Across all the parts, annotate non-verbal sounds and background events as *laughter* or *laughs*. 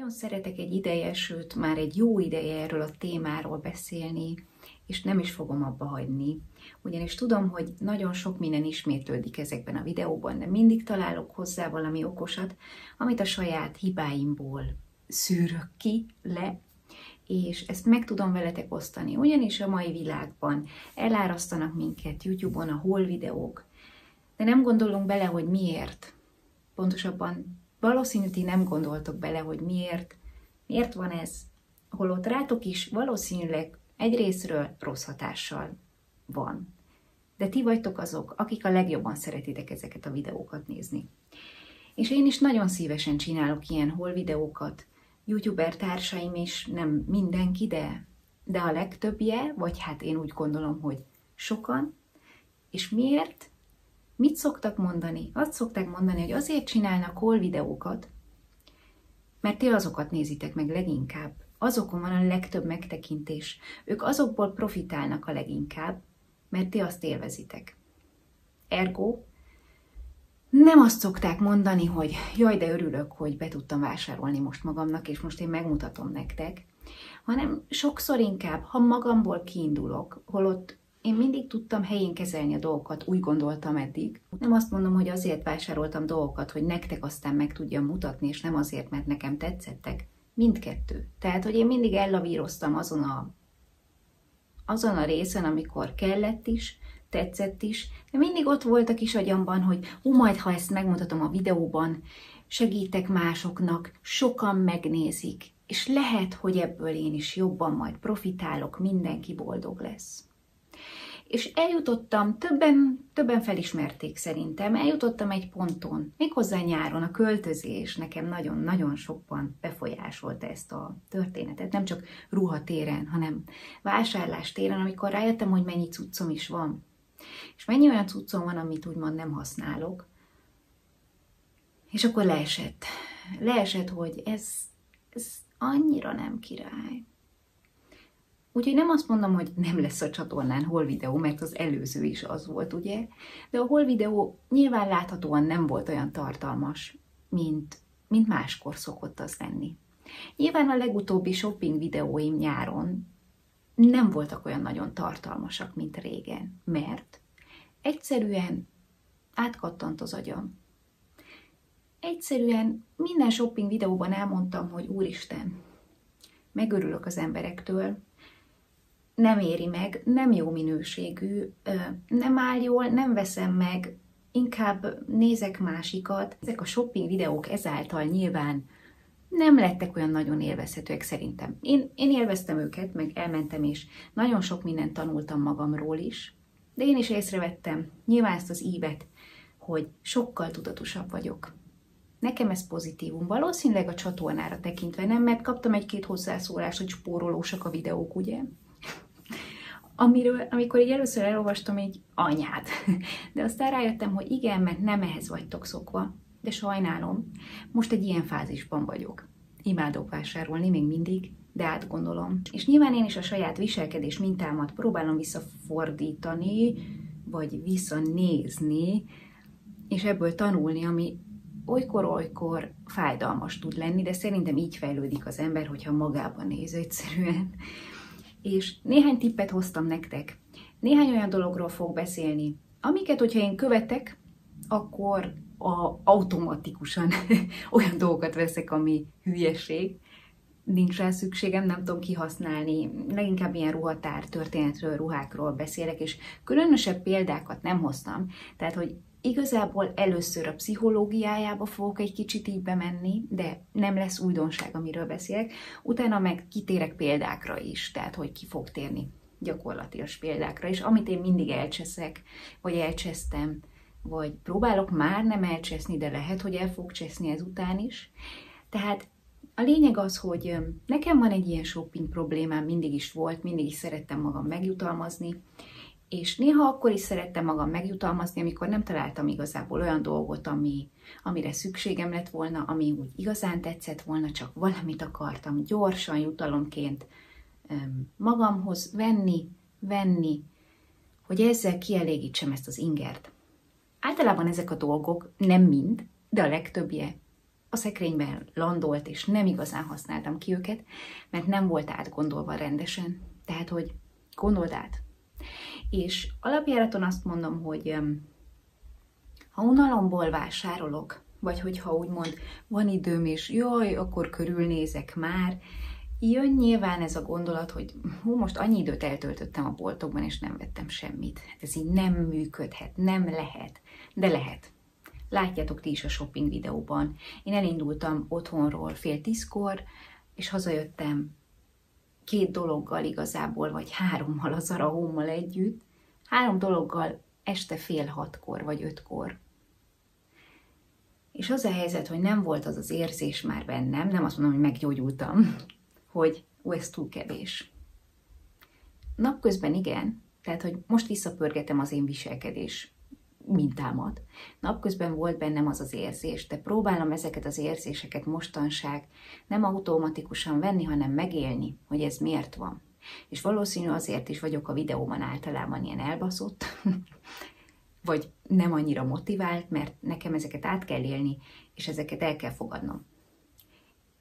Nagyon szeretek egy ideje, sőt már egy jó ideje erről a témáról beszélni, és nem is fogom abba hagyni, ugyanis tudom, hogy nagyon sok minden ismétlődik ezekben a videóban, de mindig találok hozzá valami okosat, amit a saját hibáimból szűrök ki, le, és ezt meg tudom veletek osztani, ugyanis a mai világban elárasztanak minket YouTube-on a hol videók, de nem gondolunk bele, hogy miért. Pontosabban valószínű, ti nem gondoltok bele, hogy miért, miért van ez, holott rátok is valószínűleg egy részről rossz hatással van. De ti vagytok azok, akik a legjobban szeretitek ezeket a videókat nézni. És én is nagyon szívesen csinálok ilyen hol videókat, youtuber társaim is, nem mindenki, de, de a legtöbbje, vagy hát én úgy gondolom, hogy sokan. És miért? Mit szoktak mondani? Azt szokták mondani, hogy azért csinálnak hol videókat, mert ti azokat nézitek meg leginkább. Azokon van a legtöbb megtekintés. Ők azokból profitálnak a leginkább, mert ti azt élvezitek. Ergo, nem azt szokták mondani, hogy jaj, de örülök, hogy be tudtam vásárolni most magamnak, és most én megmutatom nektek, hanem sokszor inkább, ha magamból kiindulok, holott én mindig tudtam helyén kezelni a dolgokat, úgy gondoltam eddig. Nem azt mondom, hogy azért vásároltam dolgokat, hogy nektek aztán meg tudjam mutatni, és nem azért, mert nekem tetszettek. Mindkettő. Tehát, hogy én mindig ellavíroztam azon a, azon a részen, amikor kellett is, tetszett is, de mindig ott volt a kis agyamban, hogy hú, majd ha ezt megmutatom a videóban, segítek másoknak, sokan megnézik, és lehet, hogy ebből én is jobban majd profitálok, mindenki boldog lesz. És eljutottam, többen, többen felismerték szerintem, eljutottam egy ponton, méghozzá nyáron a költözés nekem nagyon-nagyon sokban befolyásolta ezt a történetet, nem csak ruhatéren, hanem vásárlás téren, amikor rájöttem, hogy mennyi cuccom is van. És mennyi olyan cuccom van, amit úgymond nem használok. És akkor leesett. Leesett, hogy ez, ez annyira nem király. Úgyhogy nem azt mondom, hogy nem lesz a csatornán hol videó, mert az előző is az volt, ugye? De a hol videó nyilván láthatóan nem volt olyan tartalmas, mint, mint máskor szokott az lenni. Nyilván a legutóbbi shopping videóim nyáron nem voltak olyan nagyon tartalmasak, mint régen, mert egyszerűen átkattant az agyam. Egyszerűen minden shopping videóban elmondtam, hogy úristen, megörülök az emberektől, nem éri meg, nem jó minőségű, nem áll jól, nem veszem meg, inkább nézek másikat. Ezek a shopping videók ezáltal nyilván nem lettek olyan nagyon élvezhetőek szerintem. Én, én élveztem őket, meg elmentem, és nagyon sok mindent tanultam magamról is, de én is észrevettem, nyilván ezt az ívet, hogy sokkal tudatosabb vagyok. Nekem ez pozitívum. Valószínűleg a csatornára tekintve nem, mert kaptam egy-két hozzászólást, hogy spórolósak a videók, ugye? Amiről, amikor így először elolvastam, egy anyát. *laughs* De aztán rájöttem, hogy igen, mert nem ehhez vagytok szokva de sajnálom, most egy ilyen fázisban vagyok. Imádok vásárolni még mindig, de átgondolom. És nyilván én is a saját viselkedés mintámat próbálom visszafordítani, vagy visszanézni, és ebből tanulni, ami olykor-olykor fájdalmas tud lenni, de szerintem így fejlődik az ember, hogyha magában néz egyszerűen. És néhány tippet hoztam nektek. Néhány olyan dologról fog beszélni, amiket, hogyha én követek, akkor a, automatikusan *laughs* olyan dolgokat veszek, ami hülyeség, nincs rá szükségem, nem tudom kihasználni. Leginkább ilyen ruhatár történetről, ruhákról beszélek, és különösebb példákat nem hoztam. Tehát, hogy igazából először a pszichológiájába fogok egy kicsit így bemenni, de nem lesz újdonság, amiről beszélek. Utána meg kitérek példákra is, tehát, hogy ki fog térni gyakorlatilag példákra, és amit én mindig elcseszek, vagy elcsesztem, vagy próbálok már nem elcseszni, de lehet, hogy el fog cseszni ezután is. Tehát a lényeg az, hogy nekem van egy ilyen shopping problémám, mindig is volt, mindig is szerettem magam megjutalmazni, és néha akkor is szerettem magam megjutalmazni, amikor nem találtam igazából olyan dolgot, ami, amire szükségem lett volna, ami úgy igazán tetszett volna, csak valamit akartam gyorsan jutalomként magamhoz venni, venni, hogy ezzel kielégítsem ezt az ingert. Általában ezek a dolgok, nem mind, de a legtöbbje a szekrényben landolt, és nem igazán használtam ki őket, mert nem volt átgondolva rendesen. Tehát, hogy gondold át. És alapjáraton azt mondom, hogy ha unalomból vásárolok, vagy hogyha úgymond van időm, és jaj, akkor körülnézek már, jön nyilván ez a gondolat, hogy hú, most annyi időt eltöltöttem a boltokban, és nem vettem semmit. Ez így nem működhet, nem lehet, de lehet. Látjátok ti is a shopping videóban. Én elindultam otthonról fél tízkor, és hazajöttem két dologgal igazából, vagy hárommal az arahommal együtt, három dologgal este fél hatkor, vagy ötkor. És az a helyzet, hogy nem volt az az érzés már bennem, nem azt mondom, hogy meggyógyultam, hogy ó, ez túl kevés. Napközben igen, tehát, hogy most visszapörgetem az én viselkedés mintámat. Napközben volt bennem az az érzés, de próbálom ezeket az érzéseket mostanság nem automatikusan venni, hanem megélni, hogy ez miért van. És valószínű azért is vagyok a videóban általában ilyen elbaszott, *laughs* vagy nem annyira motivált, mert nekem ezeket át kell élni, és ezeket el kell fogadnom.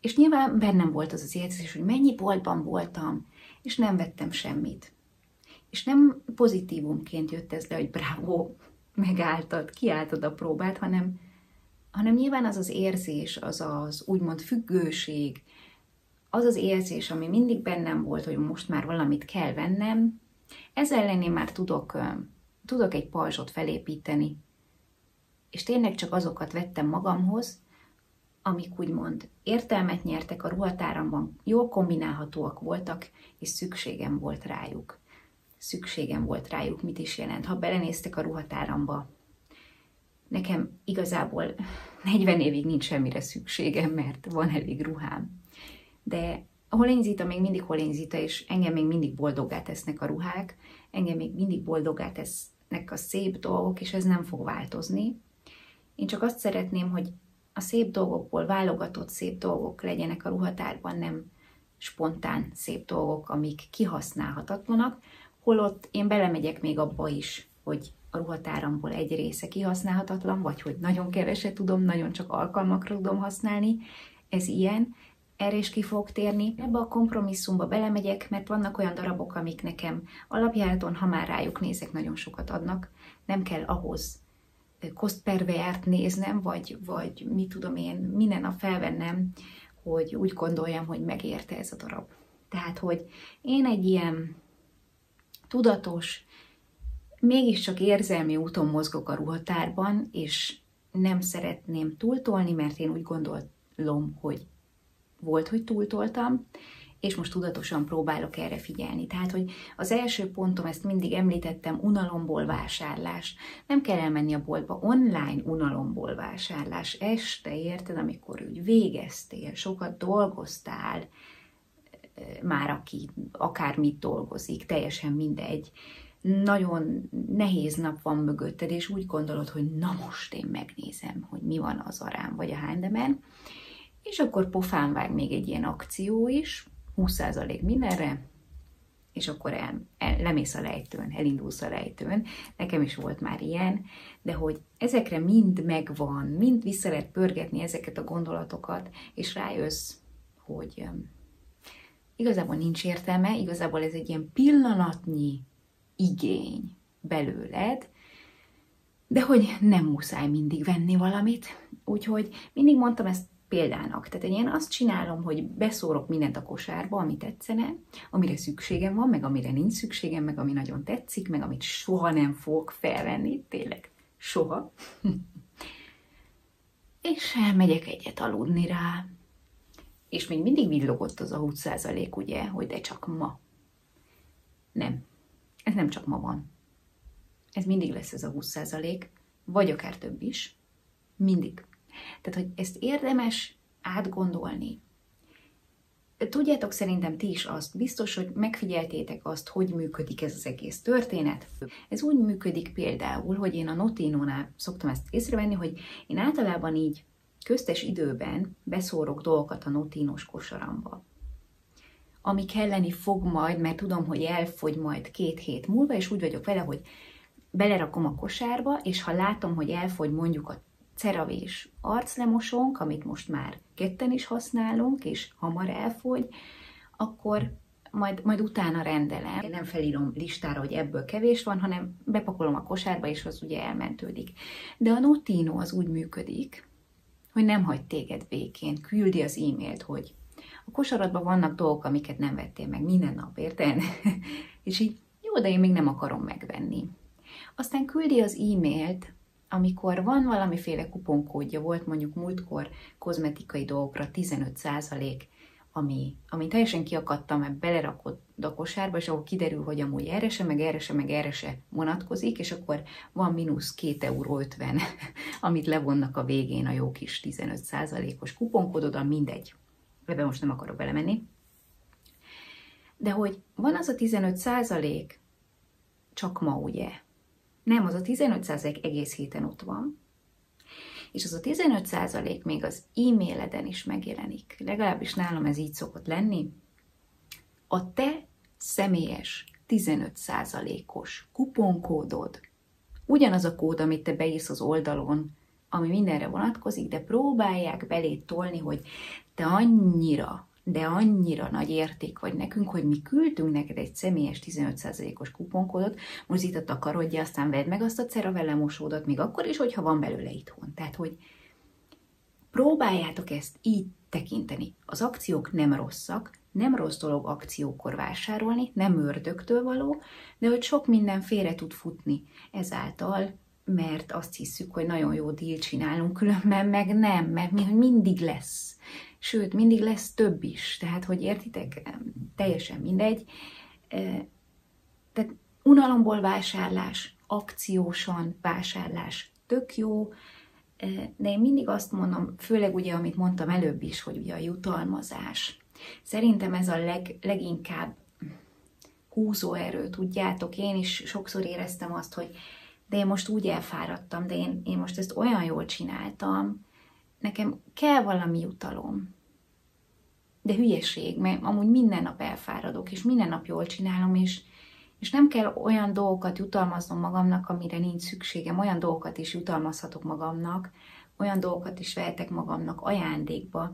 És nyilván bennem volt az az érzés, hogy mennyi boltban voltam, és nem vettem semmit. És nem pozitívumként jött ez le, hogy bravo, megálltad, kiálltad a próbát, hanem, hanem nyilván az az érzés, az az úgymond függőség, az az érzés, ami mindig bennem volt, hogy most már valamit kell vennem, ezzel ellen én már tudok, tudok egy pajzsot felépíteni. És tényleg csak azokat vettem magamhoz, amik úgymond értelmet nyertek a ruhatáramban, jól kombinálhatóak voltak, és szükségem volt rájuk szükségem volt rájuk, mit is jelent. Ha belenéztek a ruhatáramba, nekem igazából 40 évig nincs semmire szükségem, mert van elég ruhám. De a holénzita még mindig holénzita, és engem még mindig boldoggá tesznek a ruhák, engem még mindig boldoggá tesznek a szép dolgok, és ez nem fog változni. Én csak azt szeretném, hogy a szép dolgokból válogatott szép dolgok legyenek a ruhatárban, nem spontán szép dolgok, amik kihasználhatatlanak, holott én belemegyek még abba is, hogy a ruhatáramból egy része kihasználhatatlan, vagy hogy nagyon keveset tudom, nagyon csak alkalmakra tudom használni, ez ilyen, erre is ki fog térni. Ebbe a kompromisszumba belemegyek, mert vannak olyan darabok, amik nekem alapjáraton, ha már rájuk nézek, nagyon sokat adnak. Nem kell ahhoz kosztpervert néznem, vagy, vagy mit tudom én, minden nap felvennem, hogy úgy gondoljam, hogy megérte ez a darab. Tehát, hogy én egy ilyen tudatos, mégiscsak érzelmi úton mozgok a ruhatárban, és nem szeretném túltolni, mert én úgy gondolom, hogy volt, hogy túltoltam, és most tudatosan próbálok erre figyelni. Tehát, hogy az első pontom, ezt mindig említettem, unalomból vásárlás. Nem kell elmenni a boltba, online unalomból vásárlás. Este, érted, amikor úgy végeztél, sokat dolgoztál, már aki akármit dolgozik, teljesen mindegy. Nagyon nehéz nap van mögötted, és úgy gondolod, hogy na most én megnézem, hogy mi van az arám vagy a hándemen, és akkor pofán vág még egy ilyen akció is, 20% mindenre, és akkor el, el, lemész a lejtőn, elindulsz a lejtőn. Nekem is volt már ilyen, de hogy ezekre mind megvan, mind vissza lehet pörgetni ezeket a gondolatokat, és rájössz, hogy igazából nincs értelme, igazából ez egy ilyen pillanatnyi igény belőled, de hogy nem muszáj mindig venni valamit. Úgyhogy mindig mondtam ezt példának. Tehát én azt csinálom, hogy beszórok mindent a kosárba, ami tetszene, amire szükségem van, meg amire nincs szükségem, meg ami nagyon tetszik, meg amit soha nem fogok felvenni, tényleg soha. *laughs* és megyek egyet aludni rá, és még mindig villogott az a 20% ugye, hogy de csak ma. Nem. Ez nem csak ma van. Ez mindig lesz ez a 20%, vagy akár több is. Mindig. Tehát, hogy ezt érdemes átgondolni. Tudjátok szerintem ti is azt, biztos, hogy megfigyeltétek azt, hogy működik ez az egész történet. Ez úgy működik például, hogy én a Notinónál szoktam ezt észrevenni, hogy én általában így köztes időben beszórok dolgokat a notínos kosaramba. Ami kelleni fog majd, mert tudom, hogy elfogy majd két hét múlva, és úgy vagyok vele, hogy belerakom a kosárba, és ha látom, hogy elfogy mondjuk a ceravés arclemosónk, amit most már ketten is használunk, és hamar elfogy, akkor majd, majd utána rendelem. Én nem felírom listára, hogy ebből kevés van, hanem bepakolom a kosárba, és az ugye elmentődik. De a Notino az úgy működik, hogy nem hagy téged békén, küldi az e-mailt, hogy a kosaradban vannak dolgok, amiket nem vettél meg minden nap, érted? *laughs* és így, jó, de én még nem akarom megvenni. Aztán küldi az e-mailt, amikor van valamiféle kuponkódja, volt mondjuk múltkor kozmetikai dolgokra 15 ami, ami teljesen kiakadtam, mert belerakod a kosárba, és akkor kiderül, hogy amúgy erre se, meg erre se, meg erre se vonatkozik, és akkor van mínusz 2,50 euró, *laughs* amit levonnak a végén a jó kis 15%-os kuponkódodon, mindegy. Ebben most nem akarok belemenni. De hogy van az a 15 százalék, csak ma ugye. Nem, az a 15 százalék egész héten ott van, és az a 15% még az e-maileden is megjelenik, legalábbis nálam ez így szokott lenni, a te személyes 15%-os kuponkódod, ugyanaz a kód, amit te beírsz az oldalon, ami mindenre vonatkozik, de próbálják belét tolni, hogy te annyira de annyira nagy érték vagy nekünk, hogy mi küldtünk neked egy személyes 15%-os kuponkódot, most itt a takarodja, aztán vedd meg azt a mosódat, még akkor is, hogyha van belőle itthon. Tehát, hogy próbáljátok ezt így tekinteni. Az akciók nem rosszak, nem rossz dolog akciókor vásárolni, nem ördögtől való, de hogy sok minden félre tud futni ezáltal, mert azt hiszük, hogy nagyon jó díl csinálunk, különben meg nem, mert mindig lesz sőt, mindig lesz több is, tehát, hogy értitek, teljesen mindegy. Tehát unalomból vásárlás, akciósan vásárlás, tök jó, de én mindig azt mondom, főleg ugye, amit mondtam előbb is, hogy ugye a jutalmazás. Szerintem ez a leg, leginkább húzóerő, tudjátok, én is sokszor éreztem azt, hogy de én most úgy elfáradtam, de én, én most ezt olyan jól csináltam, nekem kell valami jutalom. De hülyeség, mert amúgy minden nap elfáradok, és minden nap jól csinálom, és, és nem kell olyan dolgokat jutalmaznom magamnak, amire nincs szükségem, olyan dolgokat is jutalmazhatok magamnak, olyan dolgokat is vehetek magamnak ajándékba,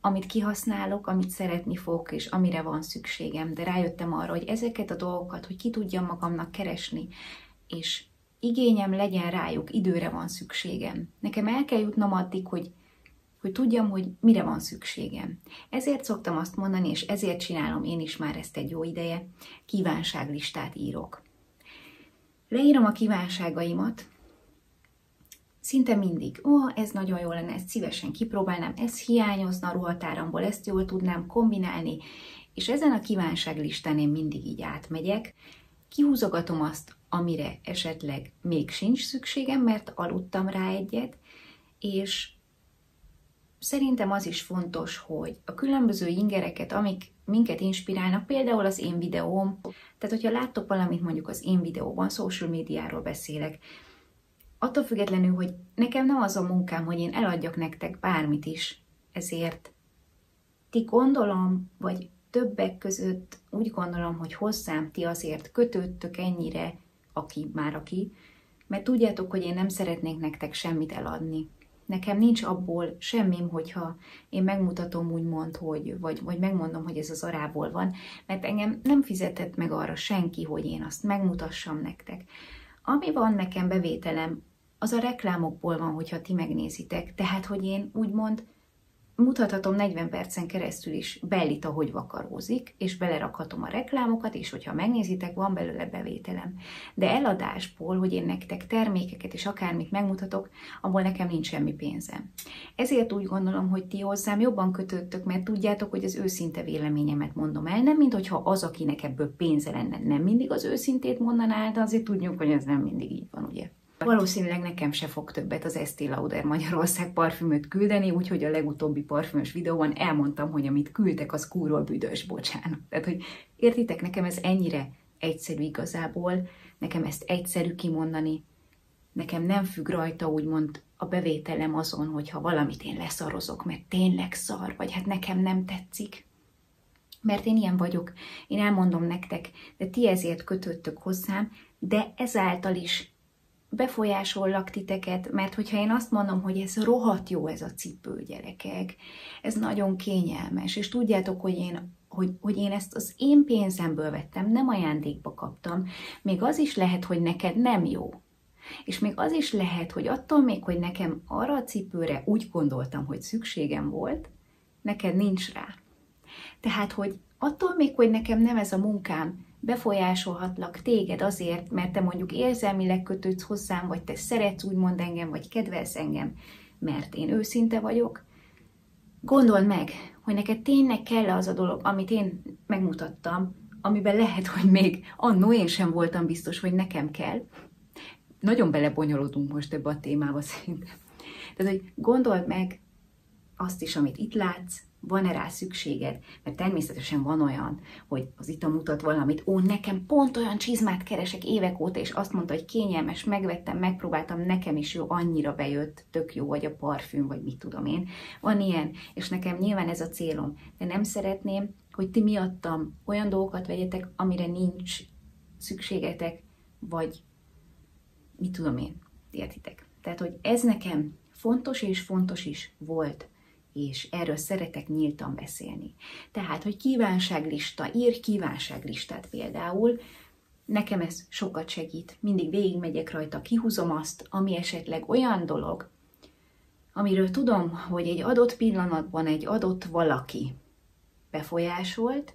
amit kihasználok, amit szeretni fogok, és amire van szükségem. De rájöttem arra, hogy ezeket a dolgokat, hogy ki tudjam magamnak keresni, és igényem legyen rájuk, időre van szükségem. Nekem el kell jutnom addig, hogy, hogy tudjam, hogy mire van szükségem. Ezért szoktam azt mondani, és ezért csinálom én is már ezt egy jó ideje, kívánságlistát írok. Leírom a kívánságaimat, szinte mindig, ó, ez nagyon jó lenne, ezt szívesen kipróbálnám, ez hiányozna a ruhatáramból, ezt jól tudnám kombinálni, és ezen a kívánságlistán én mindig így átmegyek, kihúzogatom azt, amire esetleg még sincs szükségem, mert aludtam rá egyet, és szerintem az is fontos, hogy a különböző ingereket, amik minket inspirálnak, például az én videóm, tehát hogyha láttok valamit mondjuk az én videóban, social médiáról beszélek, attól függetlenül, hogy nekem nem az a munkám, hogy én eladjak nektek bármit is, ezért ti gondolom, vagy többek között úgy gondolom, hogy hozzám ti azért kötődtök ennyire, aki már aki, mert tudjátok, hogy én nem szeretnék nektek semmit eladni. Nekem nincs abból semmim, hogyha én megmutatom úgymond, hogy, vagy, vagy megmondom, hogy ez az arából van, mert engem nem fizetett meg arra senki, hogy én azt megmutassam nektek. Ami van nekem bevételem, az a reklámokból van, hogyha ti megnézitek, tehát, hogy én úgymond mutathatom 40 percen keresztül is Bellita, hogy vakarózik, és belerakhatom a reklámokat, és hogyha megnézitek, van belőle bevételem. De eladásból, hogy én nektek termékeket és akármit megmutatok, abból nekem nincs semmi pénzem. Ezért úgy gondolom, hogy ti hozzám jobban kötöttök, mert tudjátok, hogy az őszinte véleményemet mondom el, nem mint hogyha az, akinek ebből pénze lenne, nem mindig az őszintét mondaná, de azért tudjuk, hogy ez nem mindig így van, ugye? Valószínűleg nekem se fog többet az Estée Lauder Magyarország parfümöt küldeni, úgyhogy a legutóbbi parfümös videóban elmondtam, hogy amit küldtek, az kúról büdös, bocsánat. Tehát, hogy értitek, nekem ez ennyire egyszerű igazából, nekem ezt egyszerű kimondani, nekem nem függ rajta úgymond a bevételem azon, hogyha valamit én leszarozok, mert tényleg szar, vagy hát nekem nem tetszik. Mert én ilyen vagyok, én elmondom nektek, de ti ezért kötöttök hozzám, de ezáltal is befolyásollak titeket, mert hogyha én azt mondom, hogy ez rohadt jó ez a cipő, gyerekek, ez nagyon kényelmes, és tudjátok, hogy én hogy, hogy én ezt az én pénzemből vettem, nem ajándékba kaptam, még az is lehet, hogy neked nem jó. És még az is lehet, hogy attól még, hogy nekem arra a cipőre úgy gondoltam, hogy szükségem volt, neked nincs rá. Tehát, hogy attól még, hogy nekem nem ez a munkám, befolyásolhatlak téged azért, mert te mondjuk érzelmileg kötődsz hozzám, vagy te szeretsz úgymond engem, vagy kedvelsz engem, mert én őszinte vagyok, gondold meg, hogy neked tényleg kell az a dolog, amit én megmutattam, amiben lehet, hogy még annó én sem voltam biztos, hogy nekem kell. Nagyon belebonyolódunk most ebbe a témába szerintem. Tehát, hogy gondold meg azt is, amit itt látsz, van-e rá szükséged? Mert természetesen van olyan, hogy az ita mutat valamit, ó, nekem pont olyan csizmát keresek évek óta, és azt mondta, hogy kényelmes, megvettem, megpróbáltam, nekem is jó, annyira bejött, tök jó, vagy a parfüm, vagy mit tudom én. Van ilyen, és nekem nyilván ez a célom, de nem szeretném, hogy ti miattam olyan dolgokat vegyetek, amire nincs szükségetek, vagy mit tudom én, értitek. Tehát, hogy ez nekem fontos és fontos is volt és erről szeretek nyíltan beszélni. Tehát, hogy kívánságlista, ír kívánságlistát például, nekem ez sokat segít. Mindig végigmegyek rajta, kihúzom azt, ami esetleg olyan dolog, amiről tudom, hogy egy adott pillanatban egy adott valaki befolyásolt,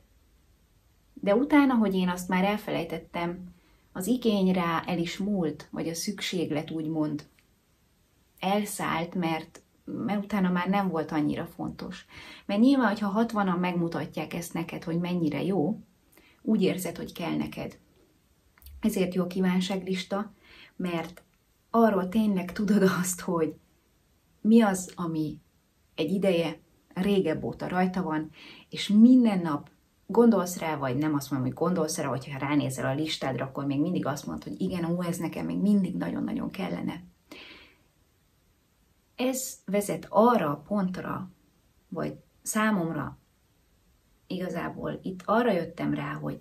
de utána, hogy én azt már elfelejtettem, az igény rá el is múlt, vagy a szükséglet úgymond elszállt, mert mert utána már nem volt annyira fontos. Mert nyilván, hogyha 60-an megmutatják ezt neked, hogy mennyire jó, úgy érzed, hogy kell neked. Ezért jó a kívánságlista, mert arról tényleg tudod *laughs* azt, hogy mi az, ami egy ideje, régebb óta rajta van, és minden nap gondolsz rá, vagy nem azt mondom, hogy gondolsz rá, vagy ha ránézel a listádra, akkor még mindig azt mondod, hogy igen, ó, ez nekem még mindig nagyon-nagyon kellene ez vezet arra a pontra, vagy számomra igazából itt arra jöttem rá, hogy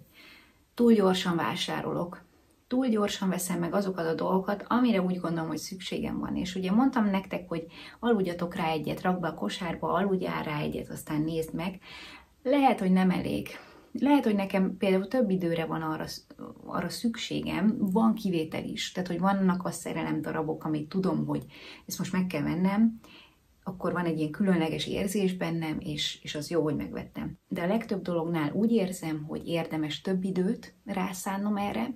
túl gyorsan vásárolok, túl gyorsan veszem meg azokat a dolgokat, amire úgy gondolom, hogy szükségem van. És ugye mondtam nektek, hogy aludjatok rá egyet, rak be a kosárba, aludjál rá egyet, aztán nézd meg. Lehet, hogy nem elég. Lehet, hogy nekem például több időre van arra, arra szükségem, van kivétel is, tehát hogy vannak a szerelem darabok, amit tudom, hogy ezt most meg kell vennem, akkor van egy ilyen különleges érzés bennem, és, és az jó, hogy megvettem. De a legtöbb dolognál úgy érzem, hogy érdemes több időt rászánnom erre,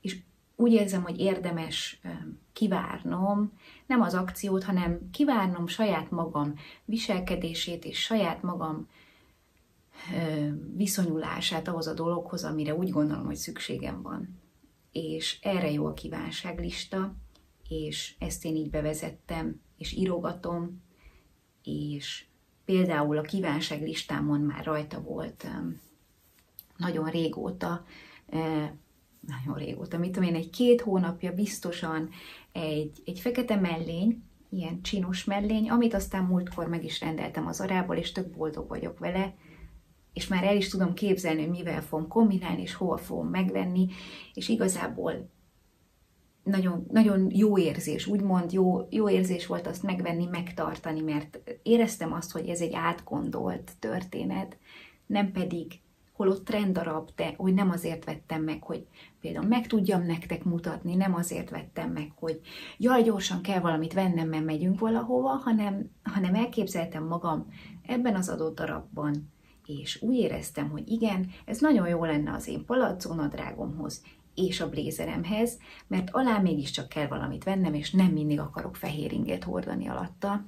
és úgy érzem, hogy érdemes kivárnom, nem az akciót, hanem kivárnom saját magam viselkedését és saját magam viszonyulását ahhoz a dologhoz, amire úgy gondolom, hogy szükségem van. És erre jó a kívánságlista, és ezt én így bevezettem, és írogatom, és például a kívánságlistámon már rajta volt nagyon régóta, nagyon régóta, mit tudom én, egy két hónapja biztosan egy, egy fekete mellény, ilyen csinos mellény, amit aztán múltkor meg is rendeltem az arából, és tök boldog vagyok vele, és már el is tudom képzelni, hogy mivel fogom kombinálni, és hova fogom megvenni, és igazából nagyon, nagyon jó érzés, úgymond jó, jó érzés volt azt megvenni, megtartani, mert éreztem azt, hogy ez egy átgondolt történet, nem pedig holott trenddarab, de hogy nem azért vettem meg, hogy például meg tudjam nektek mutatni, nem azért vettem meg, hogy jaj, gyorsan kell valamit vennem, mert megyünk valahova, hanem, hanem elképzeltem magam ebben az adott darabban, és úgy éreztem, hogy igen, ez nagyon jó lenne az én palackónadrágomhoz és a blézeremhez, mert alá mégiscsak kell valamit vennem, és nem mindig akarok fehér inget hordani alatta.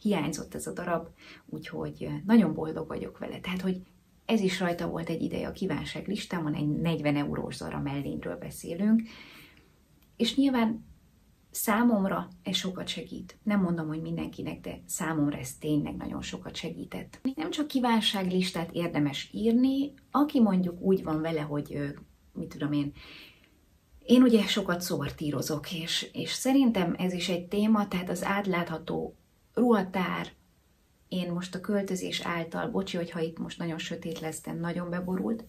Hiányzott ez a darab, úgyhogy nagyon boldog vagyok vele. Tehát, hogy ez is rajta volt egy ideje a kívánság listámon, egy 40 eurós zara mellényről beszélünk, és nyilván Számomra ez sokat segít. Nem mondom, hogy mindenkinek, de számomra ez tényleg nagyon sokat segített. Nem csak kívánságlistát érdemes írni, aki mondjuk úgy van vele, hogy mit tudom én, én ugye sokat szortírozok, és, és szerintem ez is egy téma, tehát az átlátható ruhatár, én most a költözés által, bocsi, hogyha itt most nagyon sötét lesz, de nagyon beborult,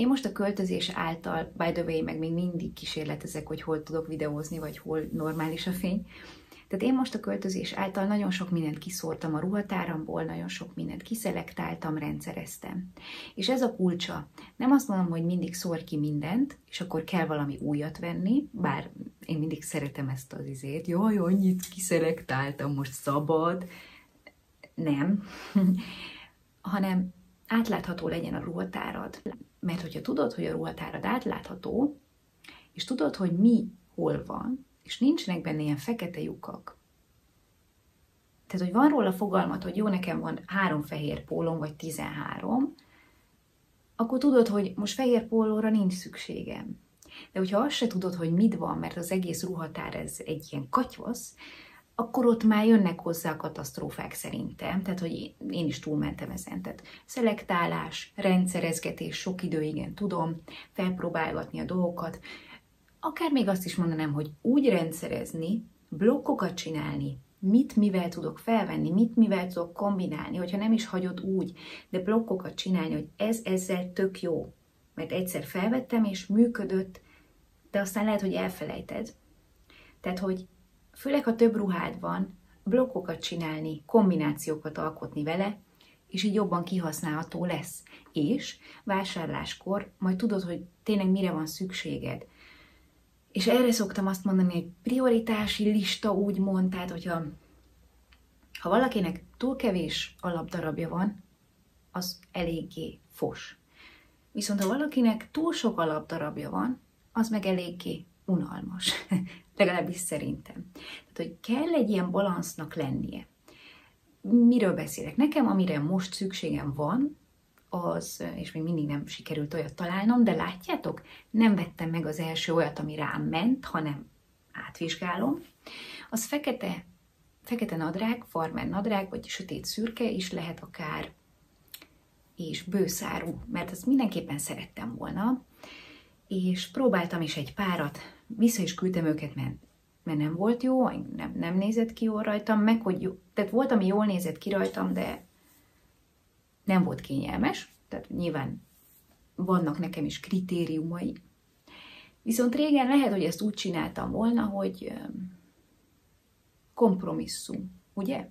én most a költözés által, by the way, meg még mindig kísérletezek, hogy hol tudok videózni, vagy hol normális a fény. Tehát én most a költözés által nagyon sok mindent kiszórtam a ruhatáramból, nagyon sok mindent kiszelektáltam, rendszereztem. És ez a kulcsa. Nem azt mondom, hogy mindig szór ki mindent, és akkor kell valami újat venni, bár én mindig szeretem ezt az izét, jaj, annyit kiszelektáltam, most szabad. Nem. *laughs* hanem átlátható legyen a ruhatárad. Mert hogyha tudod, hogy a ruhatárad átlátható, és tudod, hogy mi hol van, és nincsenek benne ilyen fekete lyukak, tehát, hogy van róla fogalmat, hogy jó, nekem van három fehér pólom, vagy tizenhárom, akkor tudod, hogy most fehér pólóra nincs szükségem. De hogyha azt se tudod, hogy mit van, mert az egész ruhatár ez egy ilyen katyvasz, akkor ott már jönnek hozzá a katasztrófák szerintem, tehát hogy én is túlmentem ezen. Tehát szelektálás, rendszerezgetés, sok idő, igen, tudom, felpróbálgatni a dolgokat, akár még azt is mondanám, hogy úgy rendszerezni, blokkokat csinálni, mit mivel tudok felvenni, mit mivel tudok kombinálni, hogyha nem is hagyod úgy, de blokkokat csinálni, hogy ez ezzel tök jó, mert egyszer felvettem és működött, de aztán lehet, hogy elfelejted. Tehát, hogy főleg, ha több ruhád van, blokkokat csinálni, kombinációkat alkotni vele, és így jobban kihasználható lesz. És vásárláskor majd tudod, hogy tényleg mire van szükséged. És erre szoktam azt mondani, hogy prioritási lista úgymond, tehát hogyha ha valakinek túl kevés alapdarabja van, az eléggé fos. Viszont ha valakinek túl sok alapdarabja van, az meg eléggé unalmas. Legalábbis szerintem. Tehát, hogy kell egy ilyen balansznak lennie. Miről beszélek? Nekem, amire most szükségem van, az, és még mindig nem sikerült olyat találnom, de látjátok, nem vettem meg az első olyat, ami rám ment, hanem átvizsgálom. Az fekete, fekete nadrág, farmer nadrág, vagy sötét szürke is lehet akár, és bőszárú, mert ezt mindenképpen szerettem volna, és próbáltam is egy párat, vissza is küldtem őket, mert, mert nem volt jó, nem, nem nézett ki jól rajtam, meg hogy jó, tehát volt, ami jól nézett ki rajtam, de nem volt kényelmes, tehát nyilván vannak nekem is kritériumai. Viszont régen lehet, hogy ezt úgy csináltam volna, hogy kompromisszum, ugye?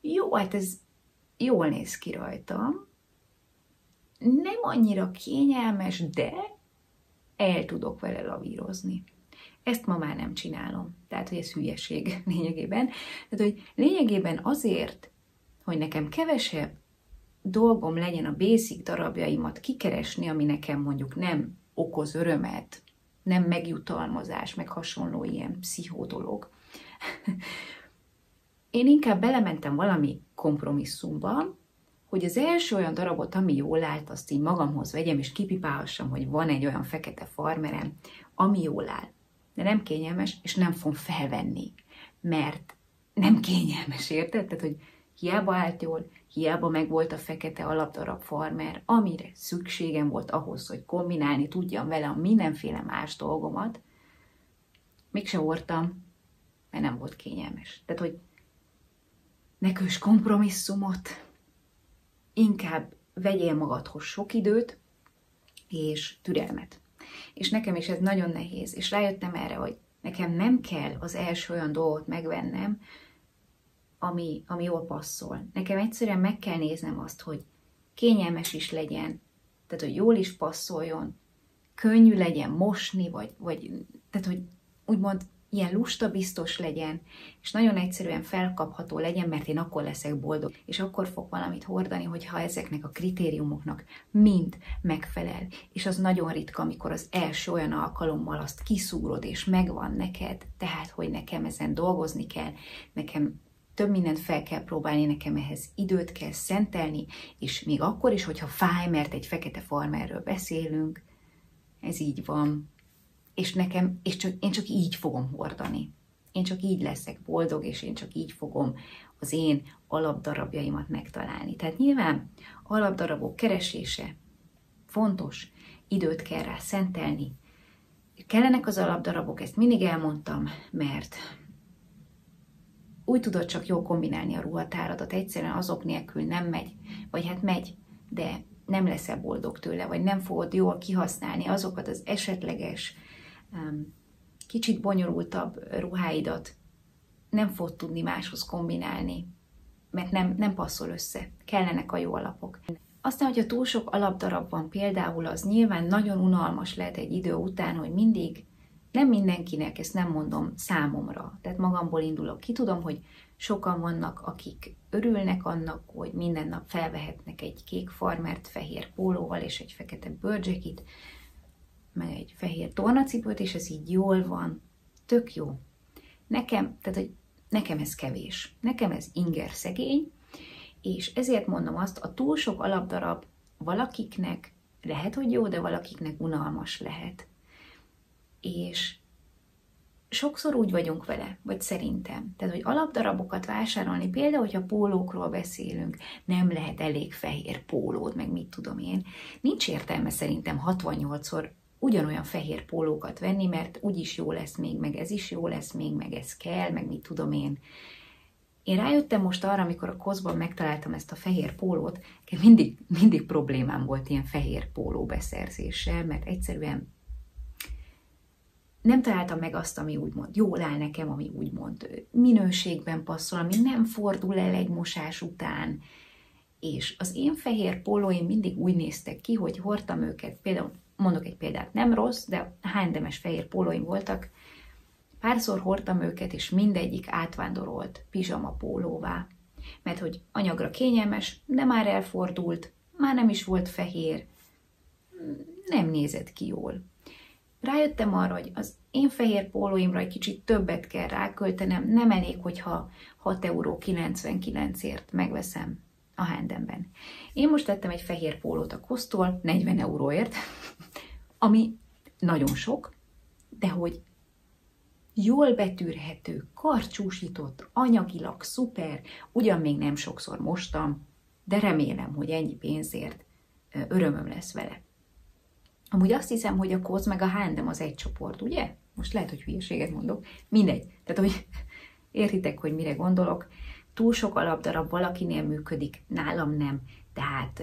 Jó, hát ez jól néz ki rajtam, nem annyira kényelmes, de el tudok vele lavírozni. Ezt ma már nem csinálom. Tehát, hogy ez hülyeség *laughs* lényegében. Tehát, hogy lényegében azért, hogy nekem kevesebb dolgom legyen a basic darabjaimat kikeresni, ami nekem mondjuk nem okoz örömet, nem megjutalmazás, meg hasonló ilyen pszichó. *laughs* Én inkább belementem valami kompromisszumba, hogy az első olyan darabot, ami jól állt, azt így magamhoz vegyem, és kipipálhassam, hogy van egy olyan fekete farmerem, ami jól áll. De nem kényelmes, és nem fogom felvenni, mert nem *laughs* kényelmes, érted? Tehát, hogy hiába állt jól, hiába meg volt a fekete alapdarab farmer, amire szükségem volt ahhoz, hogy kombinálni tudjam vele a mindenféle más dolgomat, mégse voltam, mert nem volt kényelmes. Tehát, hogy ne kös kompromisszumot, inkább vegyél magadhoz sok időt, és türelmet. És nekem is ez nagyon nehéz, és rájöttem erre, hogy nekem nem kell az első olyan dolgot megvennem, ami, ami jól passzol. Nekem egyszerűen meg kell néznem azt, hogy kényelmes is legyen, tehát hogy jól is passzoljon, könnyű legyen mosni, vagy, vagy tehát hogy úgymond ilyen lusta biztos legyen, és nagyon egyszerűen felkapható legyen, mert én akkor leszek boldog, és akkor fog valamit hordani, hogyha ezeknek a kritériumoknak mind megfelel. És az nagyon ritka, amikor az első olyan alkalommal azt kiszúrod, és megvan neked, tehát, hogy nekem ezen dolgozni kell, nekem több mindent fel kell próbálni, nekem ehhez időt kell szentelni, és még akkor is, hogyha fáj, mert egy fekete farmerről beszélünk, ez így van, és nekem, és csak, én csak így fogom hordani. Én csak így leszek boldog, és én csak így fogom az én alapdarabjaimat megtalálni. Tehát nyilván alapdarabok keresése fontos, időt kell rá szentelni. Kellenek az alapdarabok, ezt mindig elmondtam, mert úgy tudod csak jól kombinálni a ruhatáradat, egyszerűen azok nélkül nem megy, vagy hát megy, de nem leszel boldog tőle, vagy nem fogod jól kihasználni azokat az esetleges, kicsit bonyolultabb ruháidat, nem fogod tudni máshoz kombinálni, mert nem, nem passzol össze. Kellenek a jó alapok. Aztán, hogyha túl sok alapdarab van például, az nyilván nagyon unalmas lehet egy idő után, hogy mindig, nem mindenkinek, ezt nem mondom számomra, tehát magamból indulok. Ki tudom, hogy sokan vannak, akik örülnek annak, hogy minden nap felvehetnek egy kék farmert fehér pólóval és egy fekete bőrcsekit, meg egy fehér tornacipőt, és ez így jól van, tök jó. Nekem, tehát, hogy nekem ez kevés. Nekem ez inger szegény, és ezért mondom azt, a túl sok alapdarab valakiknek lehet, hogy jó, de valakiknek unalmas lehet. És sokszor úgy vagyunk vele, vagy szerintem. Tehát, hogy alapdarabokat vásárolni, például, hogyha pólókról beszélünk, nem lehet elég fehér pólód, meg mit tudom én. Nincs értelme szerintem 68-szor ugyanolyan fehér pólókat venni, mert úgyis jó lesz még, meg ez is jó lesz még, meg ez kell, meg mit tudom én. Én rájöttem most arra, amikor a kozban megtaláltam ezt a fehér pólót, mindig, mindig problémám volt ilyen fehér póló beszerzéssel, mert egyszerűen nem találtam meg azt, ami úgymond jól áll nekem, ami úgymond minőségben passzol, ami nem fordul el egy mosás után. És az én fehér pólóim mindig úgy néztek ki, hogy hordtam őket, például mondok egy példát, nem rossz, de hánydemes fehér pólóim voltak, párszor hordtam őket, és mindegyik átvándorolt pizsama pólóvá. Mert hogy anyagra kényelmes, de már elfordult, már nem is volt fehér, nem nézett ki jól. Rájöttem arra, hogy az én fehér pólóimra egy kicsit többet kell ráköltenem, nem elég, hogyha 6,99 euró ért megveszem a hendemben. Én most tettem egy fehér pólót a kosztól 40 euróért, *laughs* ami nagyon sok, de hogy jól betűrhető, karcsúsított, anyagilag szuper, ugyan még nem sokszor mostam, de remélem, hogy ennyi pénzért örömöm lesz vele. Amúgy azt hiszem, hogy a kóz meg a hándem az egy csoport, ugye? Most lehet, hogy hülyeséget mondok. Mindegy. Tehát, hogy *laughs* értitek, hogy mire gondolok. Túl sok alapdarab valakinél működik, nálam nem. Tehát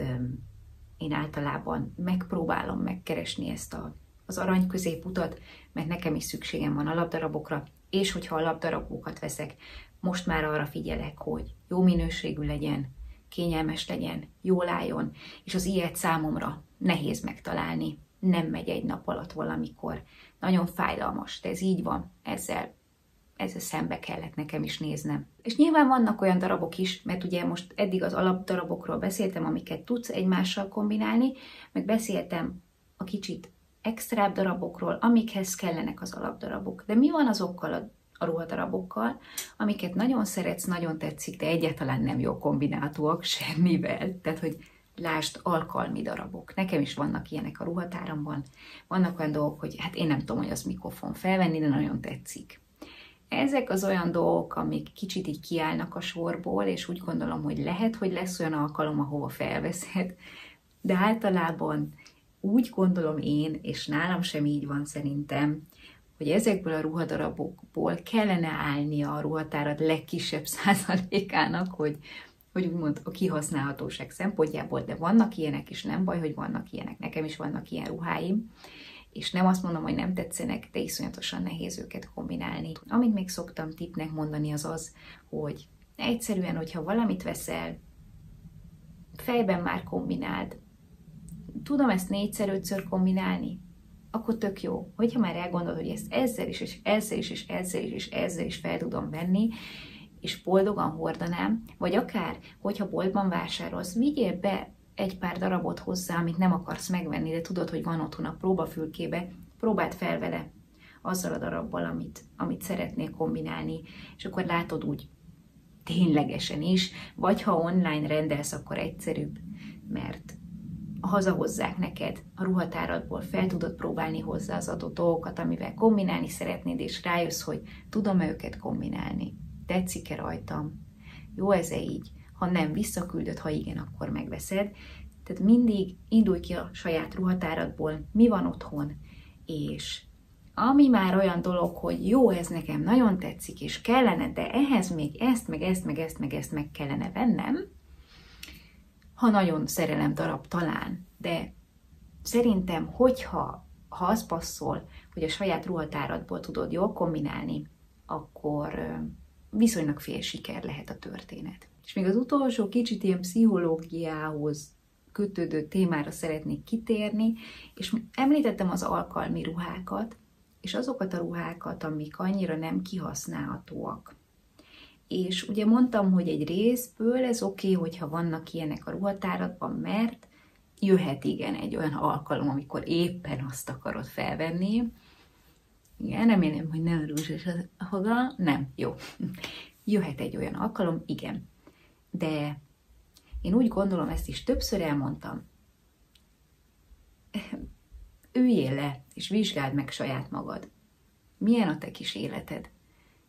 én általában megpróbálom megkeresni ezt a, az arany középutat, mert nekem is szükségem van alapdarabokra, és hogyha alapdarabokat veszek, most már arra figyelek, hogy jó minőségű legyen, kényelmes legyen, jól álljon, és az ilyet számomra nehéz megtalálni, nem megy egy nap alatt valamikor. Nagyon fájdalmas, de ez így van, ezzel, ezzel szembe kellett nekem is néznem. És nyilván vannak olyan darabok is, mert ugye most eddig az alapdarabokról beszéltem, amiket tudsz egymással kombinálni, meg beszéltem a kicsit extrább darabokról, amikhez kellenek az alapdarabok. De mi van azokkal a a ruhadarabokkal, amiket nagyon szeretsz, nagyon tetszik, de egyáltalán nem jó kombinálhatóak semmivel. Tehát, hogy lásd, alkalmi darabok. Nekem is vannak ilyenek a ruhatáramban. Vannak olyan dolgok, hogy hát én nem tudom, hogy az mikor fogom felvenni, de nagyon tetszik. Ezek az olyan dolgok, amik kicsit így kiállnak a sorból, és úgy gondolom, hogy lehet, hogy lesz olyan alkalom, ahova felveszed, de általában úgy gondolom én, és nálam sem így van szerintem, hogy ezekből a ruhadarabokból kellene állnia a ruhatárad legkisebb *laughs* százalékának, hogy, hogy úgymond a kihasználhatóság szempontjából, de vannak ilyenek, és nem baj, hogy vannak ilyenek. Nekem is vannak ilyen ruháim, és nem azt mondom, hogy nem tetszenek, de iszonyatosan nehéz őket kombinálni. Amit még szoktam tipnek mondani az az, hogy egyszerűen, hogyha valamit veszel, fejben már kombináld, tudom ezt négyszer, ötször kombinálni, akkor tök jó. Hogyha már elgondolod, hogy ezt ezzel is, és ezzel is, és ezzel is, és ezzel is fel tudom venni, és boldogan hordanám, vagy akár, hogyha boltban vásárolsz, vigyél be egy pár darabot hozzá, amit nem akarsz megvenni, de tudod, hogy van otthon a próbafülkébe, próbáld fel vele azzal a darabbal, amit, amit szeretnél kombinálni, és akkor látod úgy ténylegesen is, vagy ha online rendelsz, akkor egyszerűbb, mert hazahozzák neked a ruhatáradból, fel tudod próbálni hozzá az adott dolgokat, amivel kombinálni szeretnéd, és rájössz, hogy tudom-e őket kombinálni. Tetszik-e rajtam, jó ez-e így, ha nem, visszaküldöd, ha igen, akkor megveszed. Tehát mindig indulj ki a saját ruhatáradból, mi van otthon, és ami már olyan dolog, hogy jó, ez nekem nagyon tetszik, és kellene, de ehhez még ezt, meg ezt, meg ezt, meg ezt meg kellene vennem, ha nagyon szerelem darab talán, de szerintem, hogyha ha az passzol, hogy a saját ruhatáradból tudod jól kombinálni, akkor viszonylag fél siker lehet a történet. És még az utolsó kicsit ilyen pszichológiához kötődő témára szeretnék kitérni, és említettem az alkalmi ruhákat, és azokat a ruhákat, amik annyira nem kihasználhatóak. És ugye mondtam, hogy egy részből ez oké, okay, hogyha vannak ilyenek a ruhatáratban, mert jöhet igen egy olyan alkalom, amikor éppen azt akarod felvenni. Igen, remélem, hogy nem rúzsos a haga. Nem, jó. *laughs* Jöhet egy olyan alkalom, igen. De én úgy gondolom, ezt is többször elmondtam, üljél le, és vizsgáld meg saját magad. Milyen a te kis életed?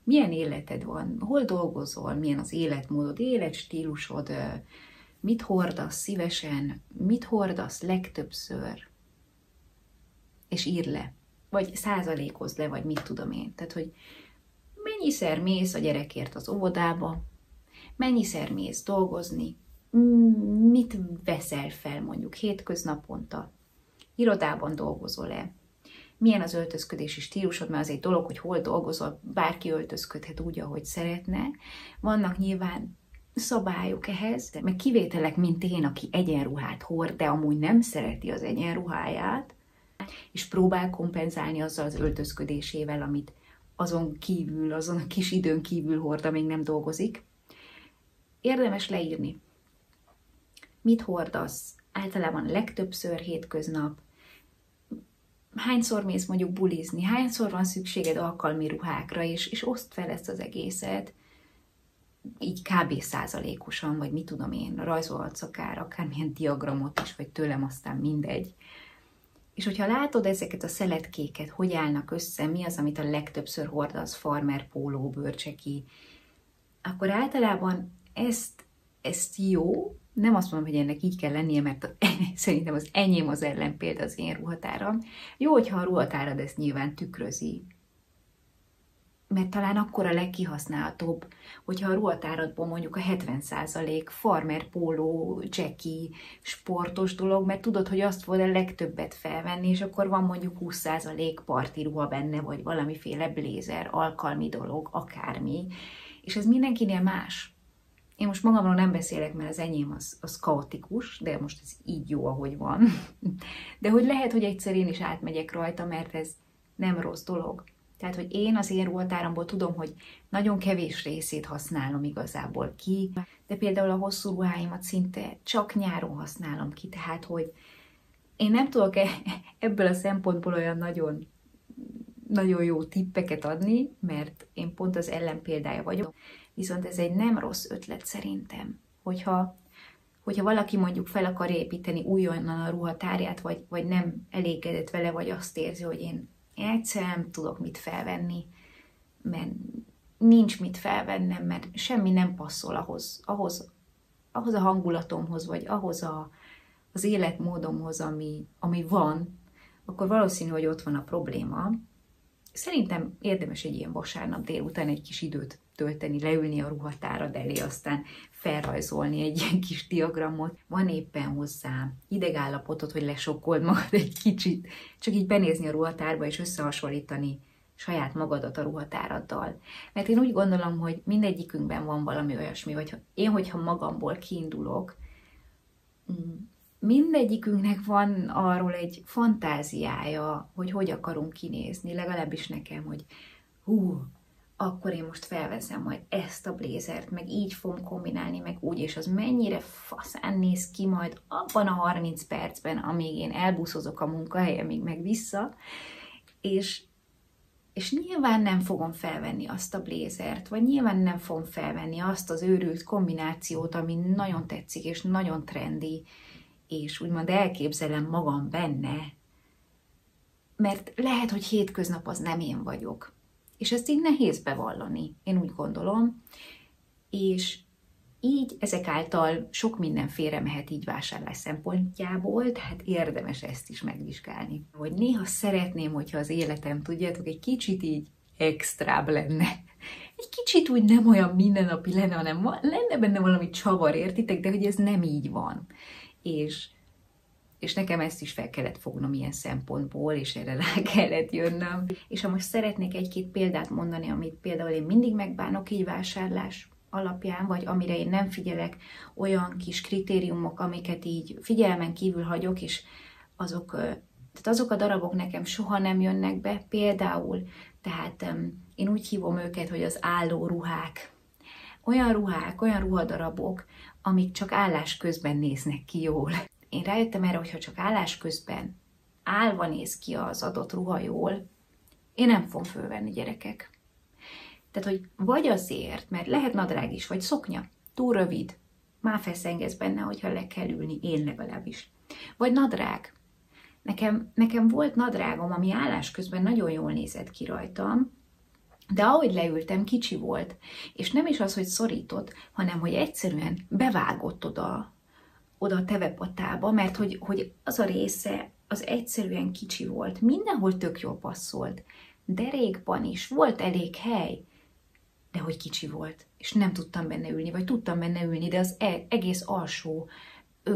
Milyen életed van? Hol dolgozol? Milyen az életmódod, életstílusod? Mit hordasz szívesen? Mit hordasz legtöbbször? És ír le. Vagy százalékozd le, vagy mit tudom én. Tehát, hogy mennyiszer mész a gyerekért az óvodába, mennyiszer mész dolgozni, mit veszel fel mondjuk hétköznaponta, irodában dolgozol-e, milyen az öltözködési stílusod, mert az egy dolog, hogy hol dolgozol, bárki öltözködhet úgy, ahogy szeretne. Vannak nyilván szabályok ehhez, de meg kivételek, mint én, aki egyenruhát hord, de amúgy nem szereti az egyenruháját, és próbál kompenzálni azzal az öltözködésével, amit azon kívül, azon a kis időn kívül hord, amíg nem dolgozik. Érdemes leírni. Mit hordasz? Általában legtöbbször hétköznap, hányszor mész mondjuk bulizni, hányszor van szükséged alkalmi ruhákra, és, és oszt fel ezt az egészet, így kb. százalékosan, vagy mit tudom én, rajzolhatsz akár, akármilyen diagramot is, vagy tőlem aztán mindegy. És hogyha látod ezeket a szeletkéket, hogy állnak össze, mi az, amit a legtöbbször hordasz, farmer, póló, bőrcseki, akkor általában ezt, ezt jó, nem azt mondom, hogy ennek így kell lennie, mert *laughs* szerintem az enyém az ellenpélda az én ruhatáram. Jó, hogyha a ruhatárad ezt nyilván tükrözi, mert talán akkor a legkihasználhatóbb, hogyha a ruhatáradból mondjuk a 70% farmer póló, cseki, sportos dolog, mert tudod, hogy azt fogod a legtöbbet felvenni, és akkor van mondjuk 20% parti ruha benne, vagy valamiféle blézer, alkalmi dolog, akármi, és ez mindenkinél más. Én most magamról nem beszélek, mert az enyém az, az kaotikus, de most ez így jó, ahogy van. *laughs* De hogy lehet, hogy egyszer én is átmegyek rajta, mert ez nem rossz dolog. Tehát, hogy én az én ruhatáramból tudom, hogy nagyon kevés részét használom igazából ki, de például a hosszú ruháimat szinte csak nyáron használom ki, tehát, hogy én nem tudok e- ebből a szempontból olyan nagyon, nagyon jó tippeket adni, mert én pont az ellenpéldája vagyok. Viszont ez egy nem rossz ötlet szerintem, hogyha, hogyha valaki mondjuk fel akar építeni újonnan a ruhatárját, vagy, vagy nem elégedett vele, vagy azt érzi, hogy én, egyszerűen nem tudok mit felvenni, mert nincs mit felvennem, mert semmi nem passzol ahhoz, ahhoz, ahhoz a hangulatomhoz, vagy ahhoz a, az életmódomhoz, ami, ami van, akkor valószínű, hogy ott van a probléma. Szerintem érdemes egy ilyen vasárnap délután egy kis időt tölteni, leülni a ruhatárad elé, aztán felrajzolni egy ilyen kis diagramot. Van éppen hozzá idegállapotot, hogy lesokkold magad egy kicsit, csak így benézni a ruhatárba és összehasonlítani saját magadat a ruhatáraddal. Mert én úgy gondolom, hogy mindegyikünkben van valami olyasmi, vagy én, hogyha magamból kiindulok, mindegyikünknek van arról egy fantáziája, hogy hogy akarunk kinézni, legalábbis nekem, hogy hú, akkor én most felveszem majd ezt a blézert, meg így fogom kombinálni, meg úgy, és az mennyire faszán néz ki majd abban a 30 percben, amíg én elbuszozok a munkahelyemig, meg vissza, és, és nyilván nem fogom felvenni azt a blézert, vagy nyilván nem fogom felvenni azt az őrült kombinációt, ami nagyon tetszik, és nagyon trendi, és úgymond elképzelem magam benne, mert lehet, hogy hétköznap az nem én vagyok és ezt így nehéz bevallani, én úgy gondolom. És így ezek által sok minden félre mehet így vásárlás szempontjából, tehát érdemes ezt is megvizsgálni. Hogy néha szeretném, hogyha az életem, tudjátok, egy kicsit így extrább lenne. egy kicsit úgy nem olyan mindennapi lenne, hanem lenne benne valami csavar, értitek, de hogy ez nem így van. És, és nekem ezt is fel kellett fognom ilyen szempontból, és erre rá *laughs* kellett jönnöm. És ha most szeretnék egy-két példát mondani, amit például én mindig megbánok így vásárlás alapján, vagy amire én nem figyelek, olyan kis kritériumok, amiket így figyelmen kívül hagyok, és azok, tehát azok a darabok nekem soha nem jönnek be, például, tehát én úgy hívom őket, hogy az álló ruhák. Olyan ruhák, olyan ruhadarabok, amik csak állás közben néznek ki jól. Én rájöttem erre, hogyha csak állás közben állva néz ki az adott ruha jól, én nem fogom fölvenni gyerekek. Tehát, hogy vagy azért, mert lehet nadrág is, vagy szoknya, túl rövid, már feszengesz benne, hogyha le kell ülni, én legalábbis. Vagy nadrág. Nekem, nekem volt nadrágom, ami állás közben nagyon jól nézett ki rajtam, de ahogy leültem, kicsi volt, és nem is az, hogy szorított, hanem hogy egyszerűen bevágott oda, oda a tevepatába, mert hogy, hogy az a része az egyszerűen kicsi volt. Mindenhol tök jól passzolt. Derékban is volt elég hely, de hogy kicsi volt, és nem tudtam benne ülni, vagy tudtam benne ülni, de az e- egész alsó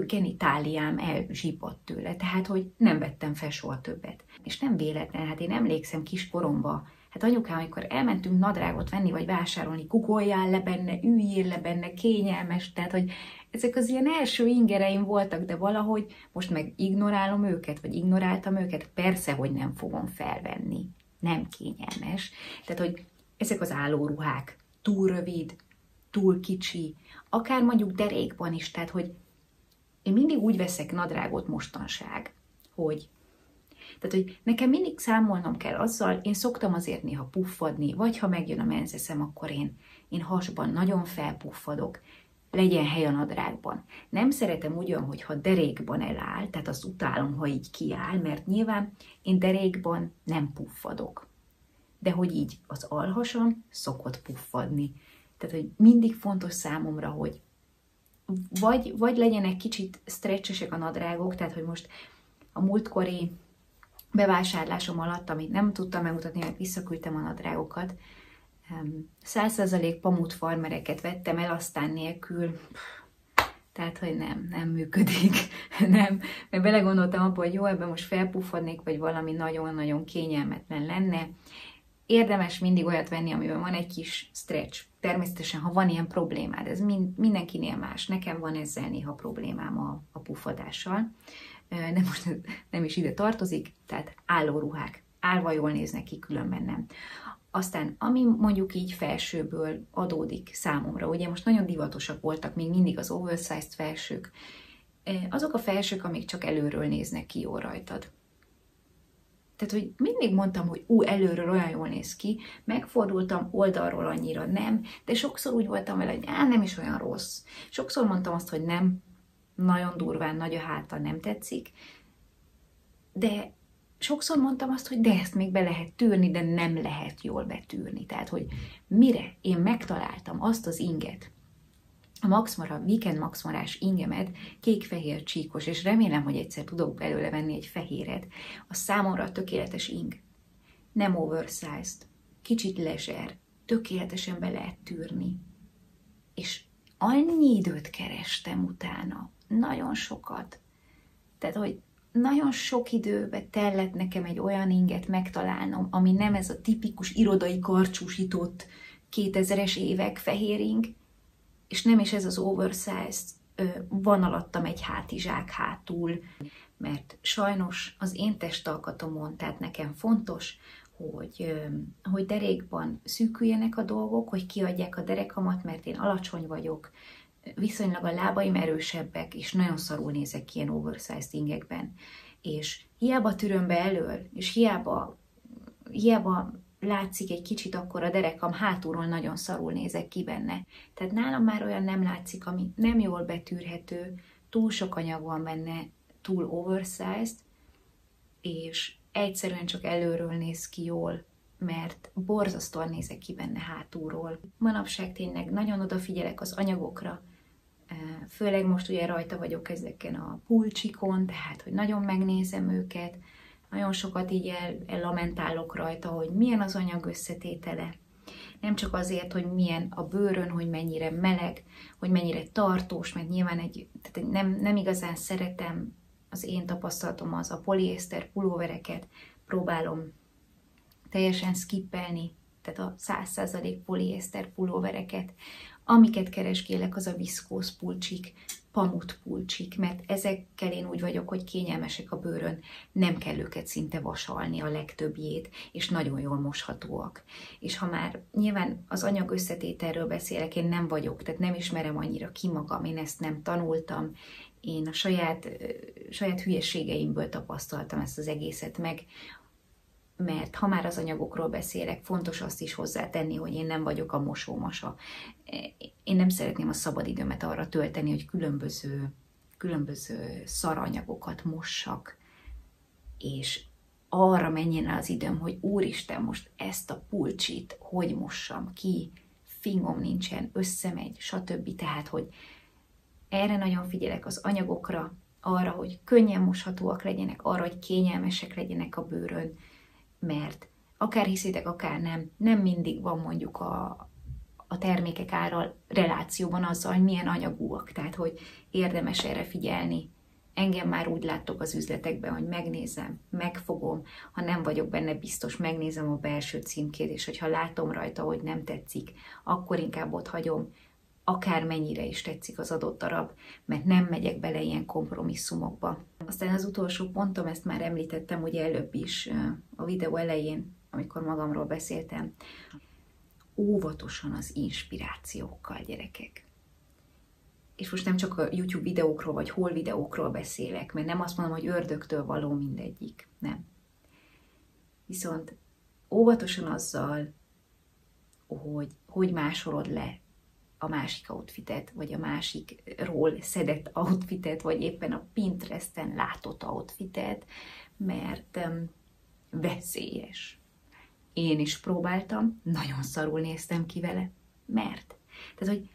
genitáliám elzsípott tőle, tehát hogy nem vettem fel soha többet. És nem véletlen, hát én emlékszem kiskoromba, hát anyukám, amikor elmentünk nadrágot venni, vagy vásárolni, kukoljál le benne, üljél le benne, kényelmes, tehát hogy ezek az ilyen első ingereim voltak, de valahogy most meg ignorálom őket, vagy ignoráltam őket, persze, hogy nem fogom felvenni. Nem kényelmes. Tehát, hogy ezek az állóruhák, túl rövid, túl kicsi, akár mondjuk derékban is, tehát hogy én mindig úgy veszek nadrágot mostanság, hogy tehát, hogy nekem mindig számolnom kell azzal, én szoktam azért néha puffadni, vagy ha megjön a menzeszem, akkor én, én hasban nagyon felpuffadok, legyen hely a nadrágban. Nem szeretem ugyan, hogyha derékban eláll, tehát azt utálom, ha így kiáll, mert nyilván én derékban nem puffadok de hogy így az alhasam szokott puffadni. Tehát, hogy mindig fontos számomra, hogy vagy, vagy legyenek kicsit stretchesek a nadrágok, tehát, hogy most a múltkori bevásárlásom alatt, amit nem tudtam megmutatni, mert visszaküldtem a nadrágokat, 100% pamut farmereket vettem el, aztán nélkül, tehát, hogy nem, nem működik, *laughs* nem, mert belegondoltam abba, hogy jó, ebben most felpuffadnék, vagy valami nagyon-nagyon kényelmetlen lenne, érdemes mindig olyat venni, amiben van egy kis stretch. Természetesen, ha van ilyen problémád, ez mind, mindenkinél más. Nekem van ezzel néha problémám a, a pufadással, de most nem is ide tartozik, tehát állóruhák. Állva jól néznek ki, különben nem. Aztán, ami mondjuk így felsőből adódik számomra, ugye most nagyon divatosak voltak még mindig az oversized felsők, azok a felsők, amik csak előről néznek ki jó rajtad. Tehát, hogy mindig mondtam, hogy ú, előről olyan jól néz ki, megfordultam oldalról annyira nem, de sokszor úgy voltam vele, hogy á, nem is olyan rossz. Sokszor mondtam azt, hogy nem, nagyon durván, nagy a háta, nem tetszik, de sokszor mondtam azt, hogy de ezt még be lehet tűrni, de nem lehet jól betűrni. Tehát, hogy mire én megtaláltam azt az inget, a Maxmara, Weekend Maxmarás ingemet kék-fehér csíkos, és remélem, hogy egyszer tudok belőle venni egy fehéret. A számomra tökéletes ing. Nem oversized, kicsit lezser, tökéletesen be lehet tűrni. És annyi időt kerestem utána, nagyon sokat. Tehát, hogy nagyon sok időbe tellett nekem egy olyan inget megtalálnom, ami nem ez a tipikus irodai karcsúsított 2000-es évek fehér ing, és nem is ez az oversized, van alattam egy hátizsák hátul, mert sajnos az én testalkatomon, tehát nekem fontos, hogy, hogy derékban szűküljenek a dolgok, hogy kiadják a derekamat, mert én alacsony vagyok, viszonylag a lábaim erősebbek, és nagyon szarul nézek ki ilyen oversized ingekben. És hiába türöm be elől, és hiába, hiába látszik egy kicsit, akkor a derekam hátulról nagyon szarul nézek ki benne. Tehát nálam már olyan nem látszik, ami nem jól betűrhető, túl sok anyag van benne, túl oversized, és egyszerűen csak előről néz ki jól, mert borzasztóan nézek ki benne hátulról. Manapság tényleg nagyon odafigyelek az anyagokra, főleg most ugye rajta vagyok ezeken a pulcsikon, tehát hogy nagyon megnézem őket, nagyon sokat így el, ellamentálok rajta, hogy milyen az anyag összetétele. Nem csak azért, hogy milyen a bőrön, hogy mennyire meleg, hogy mennyire tartós, mert nyilván egy, tehát nem, nem igazán szeretem, az én tapasztalatom az a poliészter pulóvereket, próbálom teljesen skippelni, tehát a 100% poliészter pulóvereket. Amiket keresgélek, az a viszkóz pulcsik, pamut pulcsik, mert ezekkel én úgy vagyok, hogy kényelmesek a bőrön, nem kell őket szinte vasalni a legtöbbjét, és nagyon jól moshatóak. És ha már nyilván az anyag összetételről beszélek, én nem vagyok, tehát nem ismerem annyira ki magam, én ezt nem tanultam, én a saját, saját hülyeségeimből tapasztaltam ezt az egészet meg, mert ha már az anyagokról beszélek, fontos azt is hozzátenni, hogy én nem vagyok a mosómasa. Én nem szeretném a szabadidőmet arra tölteni, hogy különböző, különböző szaranyagokat mossak, és arra menjen el az időm, hogy úristen, most ezt a pulcsit hogy mossam ki, fingom nincsen, összemegy, stb. Tehát, hogy erre nagyon figyelek az anyagokra, arra, hogy könnyen moshatóak legyenek, arra, hogy kényelmesek legyenek a bőrön, mert akár hiszitek, akár nem, nem mindig van mondjuk a, a termékek ára relációban azzal, hogy milyen anyagúak, tehát hogy érdemes erre figyelni. Engem már úgy láttok az üzletekben, hogy megnézem, megfogom, ha nem vagyok benne biztos, megnézem a belső címkét, és hogyha látom rajta, hogy nem tetszik, akkor inkább ott hagyom, akár mennyire is tetszik az adott darab, mert nem megyek bele ilyen kompromisszumokba. Aztán az utolsó pontom, ezt már említettem ugye előbb is a videó elején, amikor magamról beszéltem, óvatosan az inspirációkkal, gyerekek. És most nem csak a YouTube videókról, vagy hol videókról beszélek, mert nem azt mondom, hogy ördögtől való mindegyik, nem. Viszont óvatosan azzal, hogy hogy másolod le a másik outfitet, vagy a másikról szedett outfitet, vagy éppen a Pinteresten látott outfitet, mert um, veszélyes. Én is próbáltam, nagyon szarul néztem ki vele. Mert? Tehát, hogy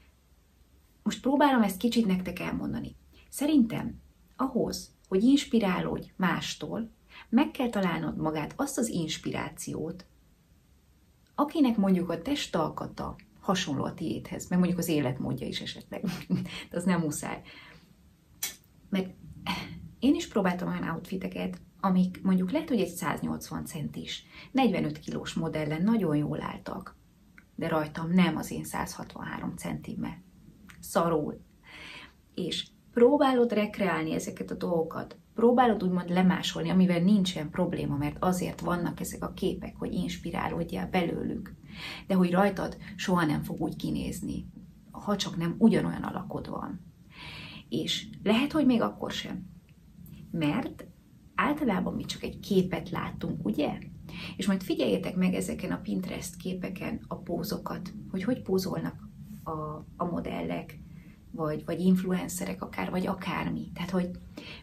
most próbálom ezt kicsit nektek elmondani. Szerintem ahhoz, hogy inspirálódj mástól, meg kell találnod magát azt az inspirációt, akinek mondjuk a testalkata hasonló a tiédhez, meg mondjuk az életmódja is esetleg, *laughs* de az nem muszáj. Mert én is próbáltam olyan outfiteket, amik mondjuk lehet, hogy egy 180 centis, 45 kilós modellen nagyon jól álltak, de rajtam nem az én 163 centimmel. Szarul. És próbálod rekreálni ezeket a dolgokat, próbálod úgymond lemásolni, amivel nincsen probléma, mert azért vannak ezek a képek, hogy inspirálódjál belőlük. De hogy rajtad soha nem fog úgy kinézni, ha csak nem ugyanolyan alakod van. És lehet, hogy még akkor sem. Mert általában mi csak egy képet látunk, ugye? És majd figyeljetek meg ezeken a Pinterest képeken a pózokat, hogy hogy pózolnak a, a modellek, vagy, vagy influencerek akár, vagy akármi. Tehát, hogy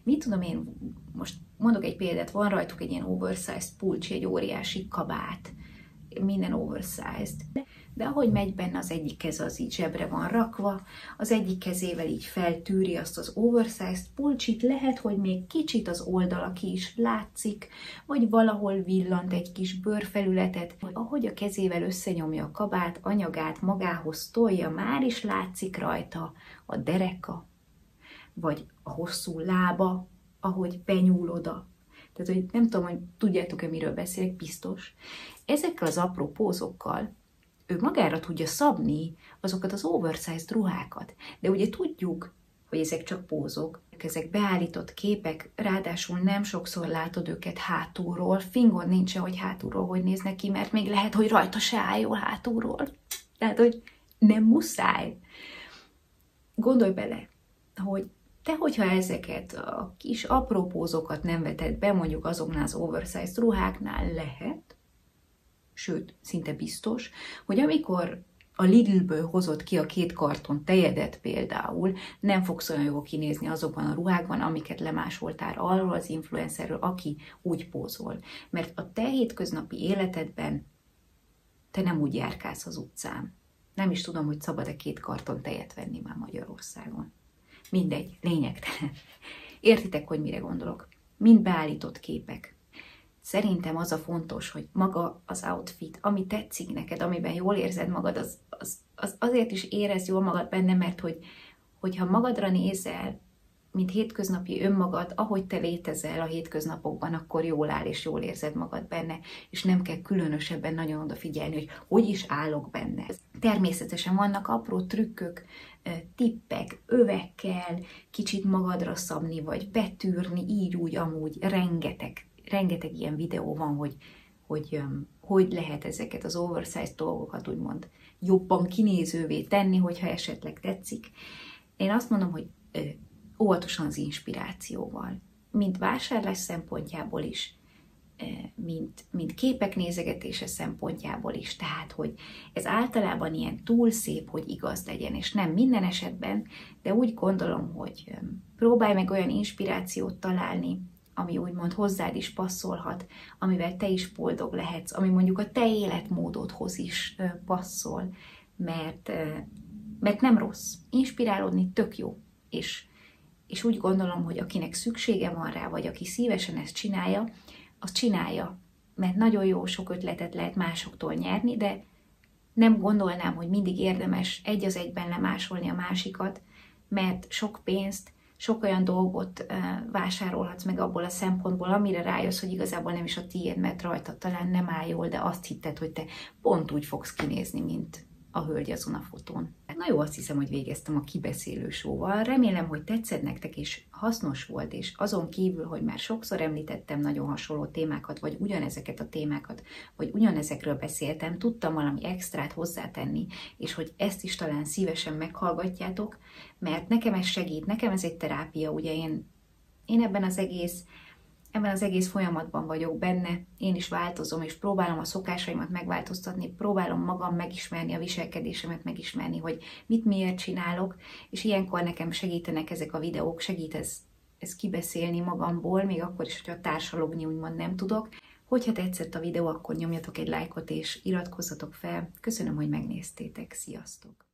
mit tudom én, most mondok egy példát, van rajtuk egy ilyen oversized pulcsi, egy óriási kabát, minden oversized. Ahogy megy benne, az egyik keze az így zsebre van rakva, az egyik kezével így feltűri azt az oversized pulcsit, lehet, hogy még kicsit az oldala ki is látszik, vagy valahol villant egy kis bőrfelületet, ahogy a kezével összenyomja a kabát, anyagát magához tolja, már is látszik rajta a dereka, vagy a hosszú lába, ahogy benyúl oda. Tehát, hogy nem tudom, hogy tudjátok-e, miről beszélek, biztos. Ezekkel az apró pózokkal ő magára tudja szabni azokat az oversized ruhákat. De ugye tudjuk, hogy ezek csak pózok, ezek beállított képek, ráadásul nem sokszor látod őket hátulról, fingon nincs hogy hátulról hogy néznek ki, mert még lehet, hogy rajta se áll jól hátulról. Tehát, hogy nem muszáj. Gondolj bele, hogy te, hogyha ezeket a kis apró pózokat nem veted be, mondjuk azoknál az oversized ruháknál lehet, sőt, szinte biztos, hogy amikor a Lidlből hozott ki a két karton tejedet például, nem fogsz olyan jól kinézni azokban a ruhákban, amiket lemásoltál arról az influencerről, aki úgy pózol. Mert a te hétköznapi életedben te nem úgy járkálsz az utcán. Nem is tudom, hogy szabad-e két karton tejet venni már Magyarországon. Mindegy, lényegtelen. Értitek, hogy mire gondolok? Mind beállított képek. Szerintem az a fontos, hogy maga az outfit, ami tetszik neked, amiben jól érzed magad, az, az, az azért is érez jól magad benne, mert hogy, hogyha magadra nézel, mint hétköznapi önmagad, ahogy te létezel a hétköznapokban, akkor jól áll és jól érzed magad benne, és nem kell különösebben nagyon odafigyelni, hogy hogy is állok benne. Természetesen vannak apró trükkök, tippek, övekkel kicsit magadra szabni, vagy betűrni, így, úgy, amúgy, rengeteg, rengeteg ilyen videó van, hogy hogy hogy lehet ezeket az oversize dolgokat úgymond jobban kinézővé tenni, hogyha esetleg tetszik. Én azt mondom, hogy óvatosan az inspirációval, mint vásárlás szempontjából is, mint, mint képek nézegetése szempontjából is. Tehát, hogy ez általában ilyen túl szép, hogy igaz legyen, és nem minden esetben, de úgy gondolom, hogy próbálj meg olyan inspirációt találni, ami úgymond hozzád is passzolhat, amivel te is boldog lehetsz, ami mondjuk a te életmódodhoz is passzol, mert, mert nem rossz. Inspirálódni tök jó, és, és úgy gondolom, hogy akinek szüksége van rá, vagy aki szívesen ezt csinálja, az csinálja, mert nagyon jó sok ötletet lehet másoktól nyerni, de nem gondolnám, hogy mindig érdemes egy az egyben lemásolni a másikat, mert sok pénzt, sok olyan dolgot vásárolhatsz meg abból a szempontból, amire rájössz, hogy igazából nem is a tiéd, mert rajta talán nem áll jól, de azt hitted, hogy te pont úgy fogsz kinézni, mint a hölgy azon a fotón. Na jó, azt hiszem, hogy végeztem a kibeszélő sóval. Remélem, hogy tetszett nektek és hasznos volt, és azon kívül, hogy már sokszor említettem nagyon hasonló témákat, vagy ugyanezeket a témákat, vagy ugyanezekről beszéltem, tudtam valami extrát hozzátenni, és hogy ezt is talán szívesen meghallgatjátok, mert nekem ez segít, nekem ez egy terápia, ugye én, én ebben az egész ebben az egész folyamatban vagyok benne, én is változom, és próbálom a szokásaimat megváltoztatni, próbálom magam megismerni, a viselkedésemet megismerni, hogy mit miért csinálok, és ilyenkor nekem segítenek ezek a videók, segít ez, ez kibeszélni magamból, még akkor is, hogyha társalogni úgymond nem tudok. Hogyha tetszett a videó, akkor nyomjatok egy lájkot és iratkozzatok fel. Köszönöm, hogy megnéztétek. Sziasztok!